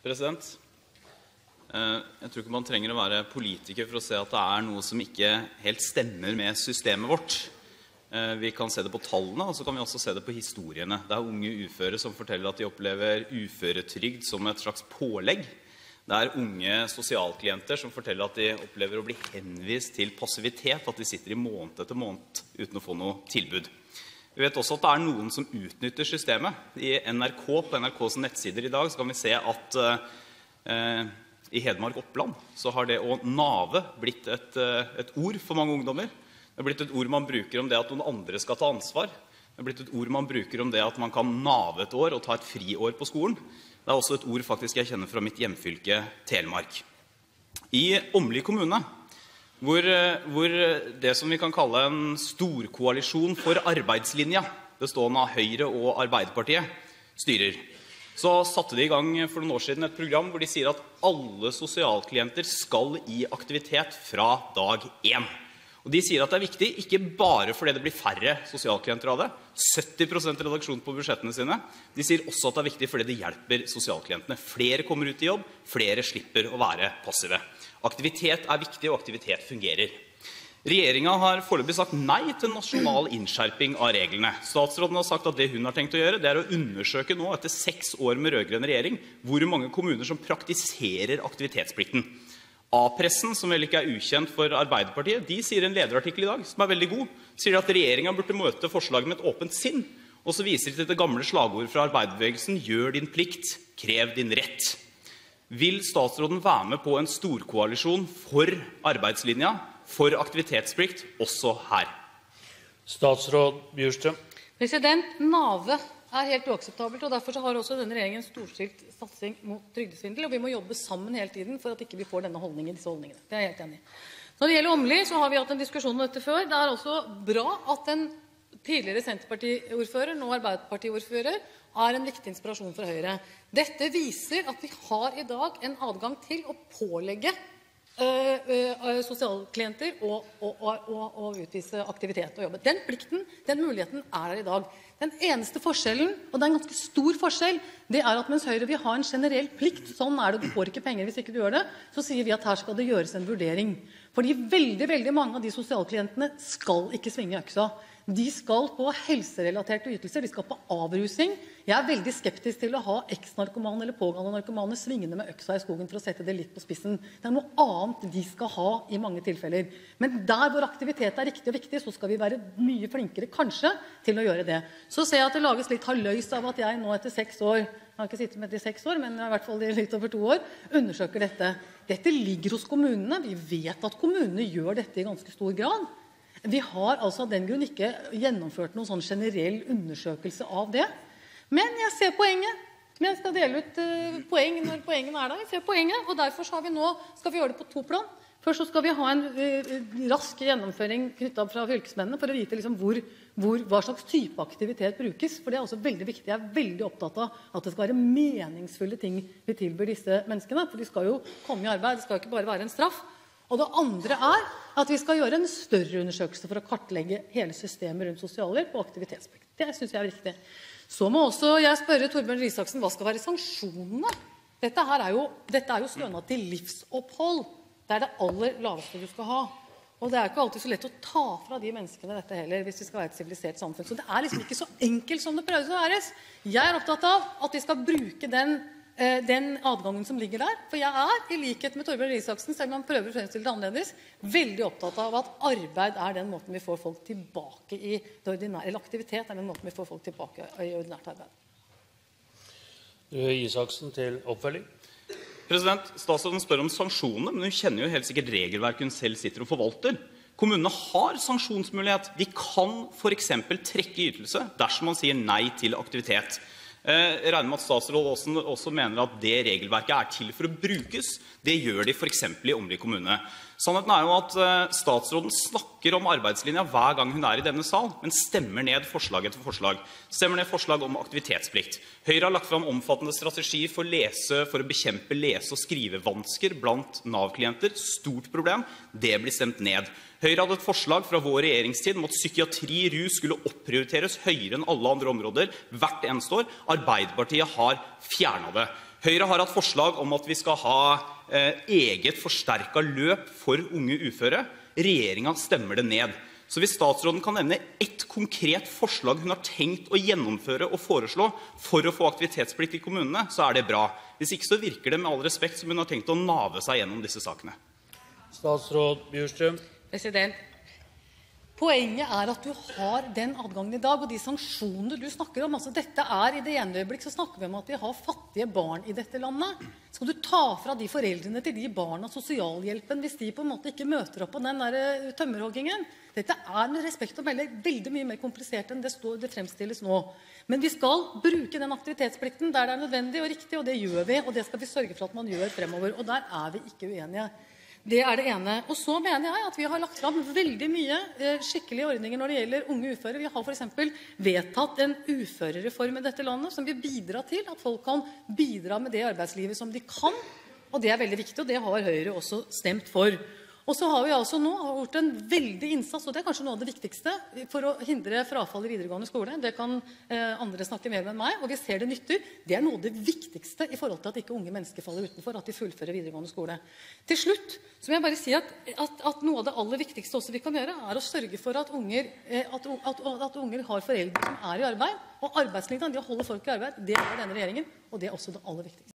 President, eh, jeg tror ikke man trenger å være politiker for å se at det er noe som ikke helt stemmer med systemet vårt. Eh, vi kan se det på tallene, og så kan vi også se det på historiene. Det er unge uføre som forteller at de opplever uføretrygd som et slags pålegg. Det er unge sosialklienter som forteller at de opplever å bli henvist til passivitet, at de sitter i måned etter måned uten å få noe tilbud. Vi vet også at det er noen som utnytter systemet. I NRK, På NRKs nettsider i dag så kan vi se at eh, i Hedmark Oppland så har det å nave blitt et, eh, et, ord for mange ungdommer. Det er blitt et ord man bruker om det at noen andre skal ta ansvar. Det er blitt et ord man bruker om det at man kan nave et år og ta et friår på skolen. Det er også et ord faktisk jeg kjenner fra mitt hjemfylke Telemark. I Åmli kommune hvor, eh, hvor, det som vi kan kalle en storkoalisjon for arbeidslinja, bestående av Høyre og Arbeiderpartiet, styrer, så satte de i gang for noen år siden et program hvor de sier at alle sosialklienter skal i aktivitet fra dag én. Og De sier at det er viktig ikke bare fordi det blir færre sosialklienter av det. 70% redaksjon på budsjettene sine. De sier også at det er viktig fordi det hjelper sosialklientene. Flere kommer ut i jobb, flere slipper å være passive. Aktivitet er viktig, og aktivitet fungerer. Regjeringa har foreløpig sagt nei til nasjonal innskjerping av reglene. Statsråden har sagt at det hun har tenkt å gjøre, det er å undersøke nå, etter seks år med rød-grønn regjering, hvor mange kommuner som praktiserer aktivitetsplikten. A-pressen, som vel ikke er ukjent for Arbeiderpartiet, de sier en lederartikkel i dag som er veldig god. Sier at regjeringa burde møte forslaget med et åpent sinn. Og så viser de til det gamle slagordet fra arbeiderbevegelsen 'Gjør din plikt, krev din rett'. Vil statsråden være med på en storkoalisjon for arbeidslinja, for aktivitetsplikt, også her? Statsråd Bjurstrøm. President, Nave er helt uakseptabelt. og Derfor har også denne regjeringen storstilt satsing mot trygdesvindel. og Vi må jobbe sammen hele tiden for at ikke vi får denne holdningen, disse holdningene. Det er jeg helt enig i. Når det gjelder Åmli, så har vi hatt en diskusjon om dette før. Det er også bra at en tidligere Senterparti-ordfører, nå Arbeiderparti-ordfører, er en viktig inspirasjon for Høyre. Dette viser at vi har i dag en adgang til å pålegge sosialklienter å, å, å, å, utvise aktivitet og jobbe. Den plikten, den muligheten, er der i dag. Den eneste forskjellen, og det er en ganske stor forskjell, det er at mens Høyre vil ha en generell plikt, sånn er det, du får ikke penger hvis ikke du gjør det, så sier vi at her skal det gjøres en vurdering. Fordi veldig, veldig mange av de sosialklientene skal ikke svinge øksa. De skal på helserelaterte ytelser, de skal på avrusing. Jeg er veldig skeptisk til å ha eks-narkomane eller pågående narkomane svingende med øksa i skogen for å sette det litt på spissen. Det er noe annet de skal ha i mange tilfeller. Men der hvor aktivitet er riktig og viktig, så skal vi være mye flinkere kanskje til å gjøre det. Så ser jeg at det lages litt halløys av at jeg nå etter seks år jeg har ikke sittet med det i seks år, men i hvert fall litt over to år, undersøker dette. Dette ligger hos kommunene. Vi vet at kommunene gjør dette i ganske stor grad. Vi har altså av den grunn ikke gjennomført noen sånn generell undersøkelse av det. Men jeg ser poenget. Men jeg skal dele ut uh, poeng når poengene er der. Jeg ser poenget, og Derfor skal vi nå skal vi gjøre det på to plan. Først skal vi ha en uh, rask gjennomføring knytta fra fylkesmennene for å vite liksom hvor, hvor, hva slags type aktivitet brukes. For det er også veldig viktig. Jeg er veldig opptatt av at det skal være meningsfulle ting vi tilbyr disse menneskene. For de skal jo komme i arbeid. Det skal jo ikke bare være en straff. Og det andre er at vi skal gjøre en større undersøkelse for å kartlegge hele systemet rundt sosialhjelp og aktivitetsplikt. Det syns jeg er viktig. Så må også jeg spørre Torbjørn Risaksen hva skal være sanksjonene? Dette, er jo, dette er jo stønad til livsopphold. Det er det aller laveste du skal ha. Og det er ikke alltid så lett å ta fra de menneskene dette heller, hvis vi skal være et sivilisert samfunn. Så det er liksom ikke så enkelt som det prøves å være. Jeg er opptatt av at vi skal bruke den den adgangen som ligger der. For jeg er, i likhet med Torbjørn Risaksen, selv om han prøver å fremstille det annerledes, veldig opptatt av at arbeid er den måten vi får folk tilbake i det ordinære, eller aktivitet er den måten vi får folk tilbake i ordinært arbeid. Isaksen til oppfølging. President, Statsråden spør om sanksjonene, men hun kjenner jo helt sikkert regelverket hun selv sitter og forvalter. Kommunene har sanksjonsmulighet. De kan f.eks. trekke ytelse dersom man sier nei til aktivitet. Eh, jeg regner med at statsråd også, også, mener at det regelverket er til for å brukes. Det gjør de f.eks. i Åmli kommune. Sannheten er jo at eh, statsråden snakker om arbeidslinja hver gang hun er i denne sal, men stemmer ned forslag etter forslag. Stemmer ned forslag om aktivitetsplikt. Høyre har lagt fram omfattende strategi for, lese, for å bekjempe lese- og skrivevansker blant Nav-klienter. Stort problem. Det blir stemt ned. Høyre hadde et forslag fra vår regjeringstid om at psykiatri og rus skulle opprioriteres høyere enn alle andre områder hvert eneste år. Arbeiderpartiet har fjerna det. Høyre har hatt forslag om at vi skal ha eget forsterka løp for unge uføre. Regjeringa stemmer det ned. Så hvis statsråden kan nevne ett konkret forslag hun har tenkt å gjennomføre og foreslå for å få aktivitetsplikt i kommunene, så er det bra. Hvis ikke så virker det med all respekt som hun har tenkt å nave seg gjennom disse sakene. Statsråd Bjurstrøm. President, Poenget er at du har den adgangen i dag, og de sanksjonene du snakker om. altså dette er, I det ene øyeblikk så snakker vi om at vi har fattige barn i dette landet. Skal du ta fra de foreldrene til de barna sosialhjelpen hvis de på en måte ikke møter opp på den der eh, tømmerhoggingen? Dette er med respekt å melde veldig mye mer komplisert enn det, stå, det fremstilles nå. Men vi skal bruke den aktivitetsplikten der det er nødvendig og riktig, og det gjør vi. Og det skal vi sørge for at man gjør fremover. Og der er vi ikke uenige. Det er det ene. Og så mener jeg at vi har lagt fram veldig mye eh, skikkelige ordninger når det gjelder unge uføre. Vi har f.eks. vedtatt en uførereform i dette landet som vil bidra til at folk kan bidra med det arbeidslivet som de kan. Og det er veldig viktig, og det har Høyre også stemt for. Og så har vi altså nå gjort en veldig innsats, og det er kanskje noe av det viktigste, for å hindre frafall i videregående skole. Det kan eh, andre snakke mer med enn meg, og vi ser det nytter. Det er noe av det viktigste i forhold til at ikke unge mennesker faller utenfor, at de fullfører videregående skole. Til slutt så må jeg bare si at, at, at noe av det aller viktigste også vi kan gjøre, er å sørge for at unger, eh, at, at, unger har foreldre som er i arbeid. Og arbeidslinja, det å holde folk i arbeid, det er denne regjeringen, og det er også det aller viktigste.